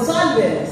salve